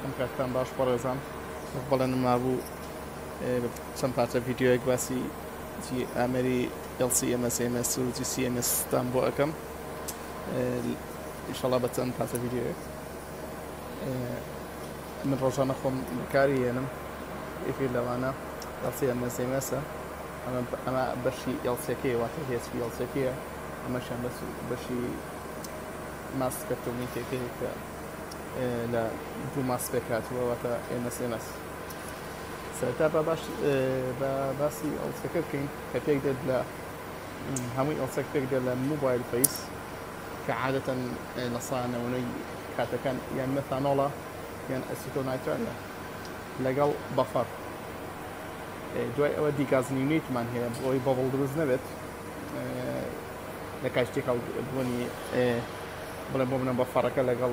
بکەم کاکتان باش پڕێزان بەڵێن مابوو چەند پارچە یددیوەک باسی ئامەری LCMSMS و GCMSستان بۆ ئەەکەم ئیشەڵا بە چەند پارچە یددیوەک من ڕۆژانە خۆم کاری هێنم ئیفی لەوانە LCMSMSە ئەمە بەشی یاڵسەکەی واتە هێسکی یاڵسەکەیە ئەمەشان بەشی ماسکەتونی تێکەیە لە دوو ماس پێکاتوەوەتە ئMSMS سەرتا بە باش بە باسی ئەوسەکە بکەین کە پێک دێت لە هەمووی ئەوسەک پێک دێت لە موبایل فەیس کە عادەتەن لەسانەوەی کاتەکان یان مەتانۆڵە یان ئەسیتۆنایترە لەگەڵ بەفەر دوای ئەوە دیگازنیونیتمان هەیە بۆی بەڵ دروست نەبێت لە کاتێک بوونی بڵێ بۆ منە بەفەڕەکە لەگەڵ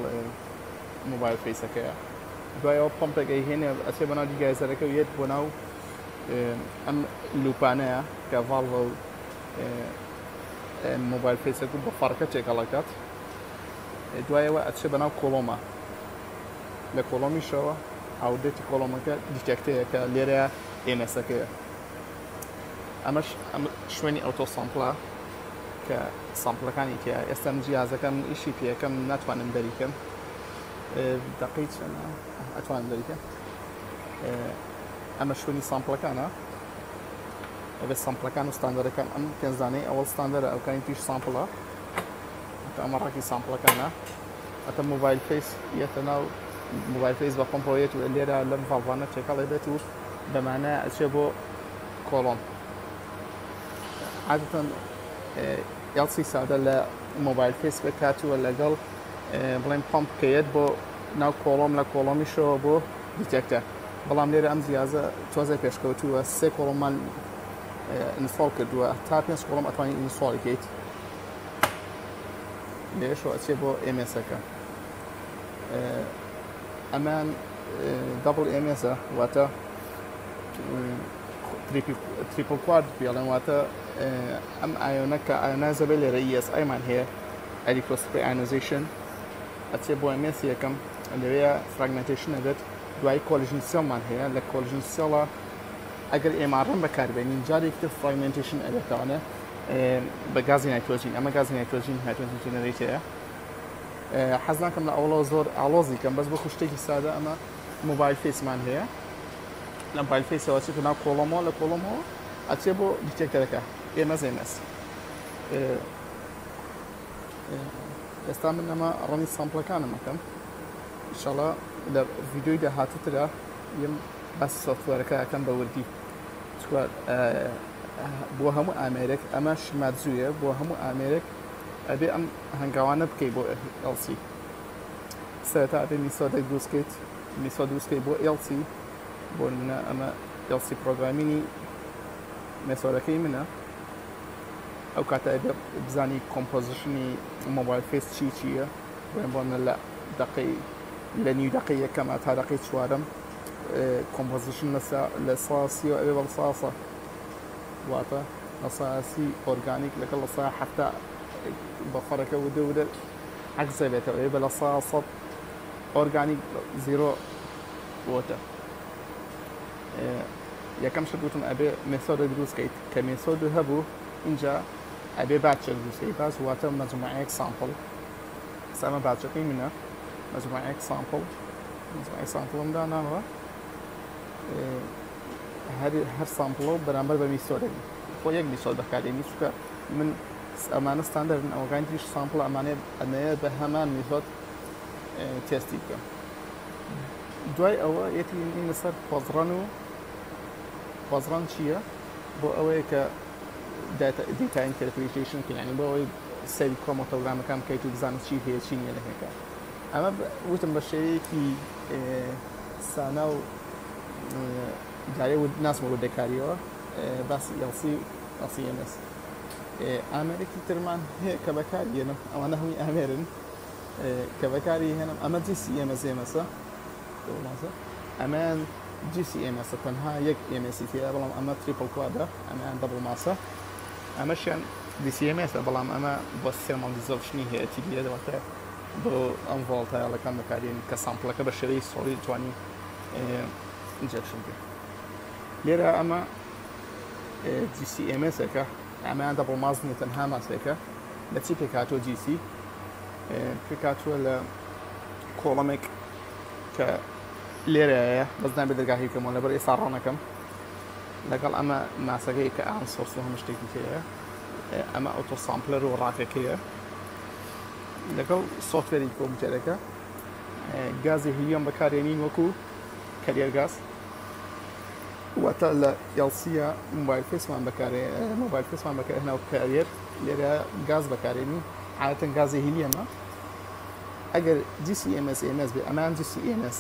مۆبایل فیسەکەیە دوایەوە پمپێکی هێنێ ئەچێ بە ناو دیگایزەرەکە و یەت بۆ ناو ئەم لوپانەیە کە ڤڵ مۆبایل فیسەک و بە فەرکە تێکەڵەکەات دوایەوە ئەچێ بە ناو کۆڵۆمە لە کۆڵۆمیشەوە ئاودێتی کۆڵۆمەکە دیتێکتەیە کە لێرە ئێنەسەکەیە ئەمەش شوێنی ئەوتۆ سامپلا کە سامپلەکانی تیا ئێستا جیازەکەم ئیشی پێەکەم ناتوانم دەریکەم دقيت انا اتوان ذلك اما شوني سامبل كان هذا سامبل كان ستاندر كان ام كان زاني اول ستاندر او كان تيش سامبل تا مرة كي سامبلا كان اتا موبايل فيس يتناو موبايل فيس بقوم بويت اللي راه لم فالفانا تشكال بيتوش بمعنى اشبو كولون عادة إيه، يلصي سادة لموبايل فيس بكاتو ولا قلب بڵێن پمپ بکەیت بۆ ناو کۆڵۆم لە کۆڵۆمیشەوە بۆ دیتێکتە بەڵام لێرە ئەم زیازە تۆزە پێشکەوتووە سێ کۆڵۆمان ئینسۆڵ کردووە تا پێنج کۆڵم ئەتوانین ئینسۆڵیکەیت لێشەوە ئەچێ بۆ ئێمسەکە ئەمان دەبڵ ئێمسە واتە تریپل کوارد پێڵێن واتە ئەم ئایۆنەکە ئایۆنازە بێ لێرە ESIمان هەیە ئەلیکۆسپی ئاینۆزیشن ئەچێ بۆ ئەمێس یەکەم لەوەیە فراگمنتێشن ئەدەێت دوای کۆلژن سێڵمان هەیە لە کۆلژن سێڵە ئەگەر ئێمارڕم بەکاربێنین جارێکتر فراگمنتێشن ئەدەتوانە نيتروجين گازی نایتۆژین ئەمە گازی نایتۆژین هاتۆژین جنەرێتەیە حەزناکەم لە ئەوڵە زۆر ئالۆزیکەم بەس بە خوشتێکی سادە ئەمە موبایل فیسمان هەیە لە موبایل فیسەوە چێت ناو کۆڵمەوە اتسي بو ئەچێ بۆ دیتێکەکە ئێمە زێنەس ئێستا من ئەمە ڕەنی سامپلەکانم ئەەکەم شڵە لە ویددیوی داهاتترا یم بەس سوفتوەرەکەەکەم بە وردی بۆ هەموو ئامێرێک ئەمە شماتزوویە بۆ هەموو ئامێرێک ئەبێ ئەم هەنگاوانە بکەیت بۆ ئەلسی سەرتا ئەبێ میسۆدە دروستکەیت میسۆ دروستکەیت بۆ ئلسی بۆ منە ئەمە ئلسی پرۆگرامینی مێسۆرەکەی منە او كاتا بزاني كومبوزيشني موبايل فيس شي شي وين بون لا دقي دقی لە كما تارقي شوارم كومبوزيشن اه، لسا چوارم وابي بالصاصة ساسی و اورجانيك لك ساسە واتە لە ساسی ئۆرگانیک لەگەڵ لە سا حتا بەخۆرەکە و دەودە عکسە بێتەوە ئێ ابي ميثود دروس كيت كميثود هبو انجا I به بچه دوستی پس هو مجموعه یک سامپل سم بچه نه مجموعه ایک سامپل مجموعه ایک سامپل هم دانان و هر هر سامپل برامبر به میسوره خو خب، یک میسور بکاری نیست که من ئەمانە ستاندەرن ئەوگان تریش سامپل ئەمانێ ئەمەیە بە هەمان میزۆت تێستی بکە اوه ئەوە این لەسەر قۆزڕەن و قۆزڕان چیه؟ بۆ اوه کە داتا انتربريتيشن كي يعني بوي سيل سەری بروجرام كام كي تو بزانم شي هي شي نیە لەهێکە اما وتم آه، آه، جاري ود ناس مو جارێ آه، بس بۆ سي باسی ام اس امريكي ترمان هەیە امرن بەکار هنا اما هەمووی سي ام اس ام اس اما جي سي ام اس تنها يك ام اس تي بەڵام اما تريبل کوادە اما دبل ماسه ئەمەشیان دیسیMSە بەڵام ئەمە بۆ سێمان دزۆشنی هەیە تیبیەوەتە بۆ ئەم ڤڵتایڵەکان بەکارین کە سامپلەکە بە شێوەی سۆڵی توانی جەشن بێت لێرە ئەمە GCMSەکە ئەمەیاندا بۆ مازنی تەنها ماسێکە لە چی پێکاتۆ GC پێکاتوە لە کۆڵەمێک کە لێرەیە بەزنان بە دەرگاهی کەمەوە لەبەر ئێستا ڕۆنەکەم legal ama maasagay ka aan sourcehom ishtaginkaya ama autosampler u raakakaya legal softwarei komputereka gazi helium بەکارێنین وەکو کەریێرگاز واتە لە یاسیە موبایل فیسمان بەکارێ موبایل فیسمان بەکار هێناو کارێر لێرە گاز بەکارێنی عادەتەن گازی هیلیەمە ئەگەر جیسی ئMS MS بێ جي سي ام اس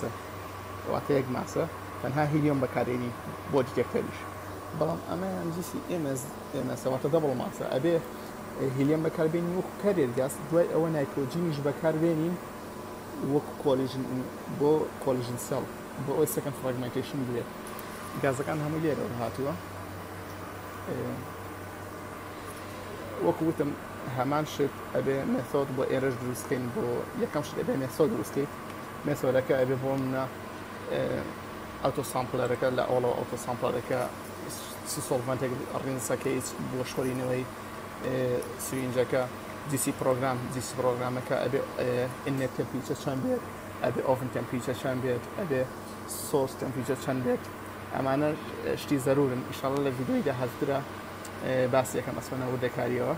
یەک ماسه فنها هيليوم بەکارێنی بودي دیکەکتەریش بەڵام ئەمەیان جسی ئێمە ئێمە سەواتە دەبڵ ماسە ئەبێ هیلیم بەکاربێنی وەکو کارێت یاست دوای ئەوە نایکۆجینیش بەکاربێنین وەکو کۆلیژن بۆ کۆلیژن سەڵ بۆ ئەوی سەکەن فراگمنتیشن بێت گازەکان هەموو لێرەوە هاتووە وەکو وتم هەمان شت ئەبێ مێسۆت بۆ ئێرەش دروستکەین بۆ یەکەم شت ئەبێ مێسۆ دروستکەیت مێسۆرەکە ئەبێ بۆ منە ئەوتۆ سامپلەرەکە لە ئەوڵەوە ئۆتۆ سامپلەرەکە سی سۆڵمانتێک ڕینسەکەی بۆ شۆرینەوەی سوینجەکە دیسی پرۆگرام دیسی پرۆگرامەکە ئەبێ ئینێت تەمپیچە چەند بێت ئەبێ ئۆفن تەمپیچە چەند بێت ئەبێ سۆس تەمپیچە چەند بێت ئەمانە شتی زەرورن ئیشاڵە لە ویدۆیدا هەزدرا باسیەکەم ئەسمەنە وردەکاریەوە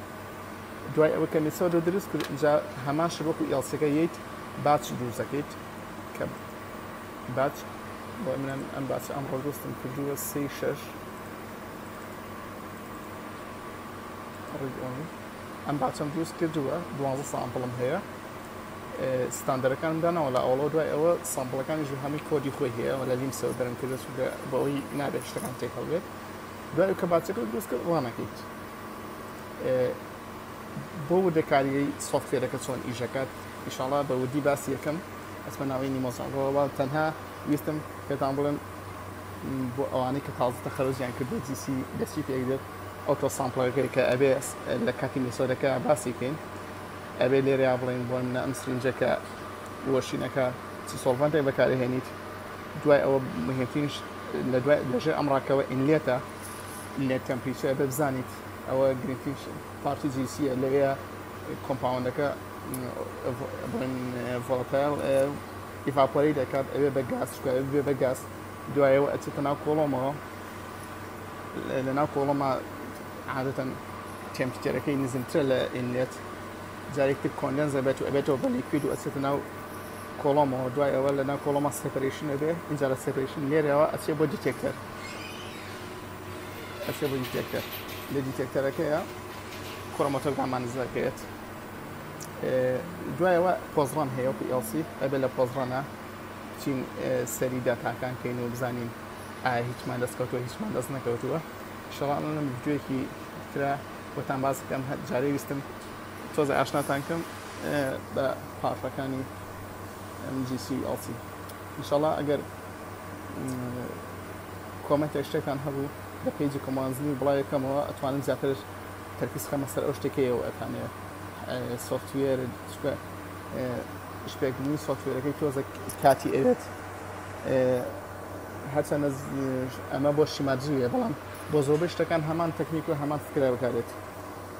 دوای ئەوە کەمیسەوە دە دروست کرد جا هەمان شبکو ئیلسەکە ییت باچ دووزەکەیت کە باچ بۆ من ئەم باچ ئەم ڕۆ دوستم کردووە سی شش ڕیگۆمی ئەم باچەم دروست کردووە دوازە سامپڵم هەیە ستاندەرەکانمدانەوە لە ئەوڵۆ دوای ئەوە سامپڵەکانی ژ هەمی کۆدی خۆی هەیە لە لیم سەو دەرم کرد بەەوەی نابێت شتەکان تێکەڵێت دوای کە باچەکە دروست کرد وانەکەیت بۆ ودەکاریەی سوفتێرەکە چۆن ئیژەکەات ئیشاڵا بە ودی باسی یەکەم ئەسمە ناوی نیمۆزانەوە تەنها ویستم پێتان بڵێن بۆ ئەوانەی کە تازتە خەرۆزیان کرد جیسی دەستی پێدێت ئۆتۆ سامپڵەکەی کە ئەبێ لە کاتی میسۆرەکە باسی بکەین ئەبێ لێریا بڵین بۆ منە ئەم سرینجەکە وەشینەکە چ سۆڵڤەنتێک بەکارهێنیت دوای ئەوە مهمترینش لە دوای ليتا ئەم ڕاکەوە ئینلێتە لێ تەمپیچە بە بزانیت ئەوە گرینفیش پارتی جیسیە لەوەیە کۆمپاوندەکە ڤۆڵتایل ئیفاپۆری دەکات ئەوێ بە ابي بغاس بە گاز دوایەوە ئەچێتە ناو کۆڵۆمەوە لە ناو کۆڵۆمە عادەتەن تێمپێرەکەی نزمترە لە ئینلێت جارێکتر کۆندنزە بێت و ئەبێتەوە بە لیکوید و ئەچێت ناو کۆڵۆمەوە دوای ئەوە لە ناو کۆڵۆمە سپریشن ئەبێ اینجا لە سپریشن لێرەوە ئەچێ بۆ دیتێکتەر ئەچێ بۆ دیتێکتەر لە دیتێکتەرەکەیە کۆڕمەتەلگامانزەکەیت دوایەوە پۆزڕان هەیە و ئەسی ئەبێ لە پۆزڕانە چین سەری داتاکان کەین و بزانین ئایا هیچمان دەستکەوتوە هیچمان دەست نەکەوتووە شڵانم گوێکی کرا بۆتان باز بکەم هەت جارەی ویستم تۆزە ئاشناتانکەم بە پارفەکانی MGC ئاسی انشاءله ئەگەر کۆمەتێک شتێکان هەبوو لە پێیجی کۆمانزنی بڵایەکەمەوە ئەتوانم زیاترش تەرکیز خەمە سەر ئەو شتێکەوە ئەتانێ سوفتێر شتێک نووی سوفتێرەکەی تۆزە کاتی ئەوێت هەچە ئەمە بۆ شیماجیویە بەڵام بۆ زۆربەی شتەکان هەمان تەکنیک و هەمان فکرا بکارێت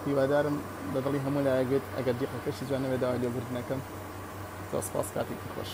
هیوادارم بەدڵی هەموو لایەگوێت ئەگەر دیقەکەشی جوانەوێ داوای لێبوردنەکەم تۆ سپاس کاتی خۆش.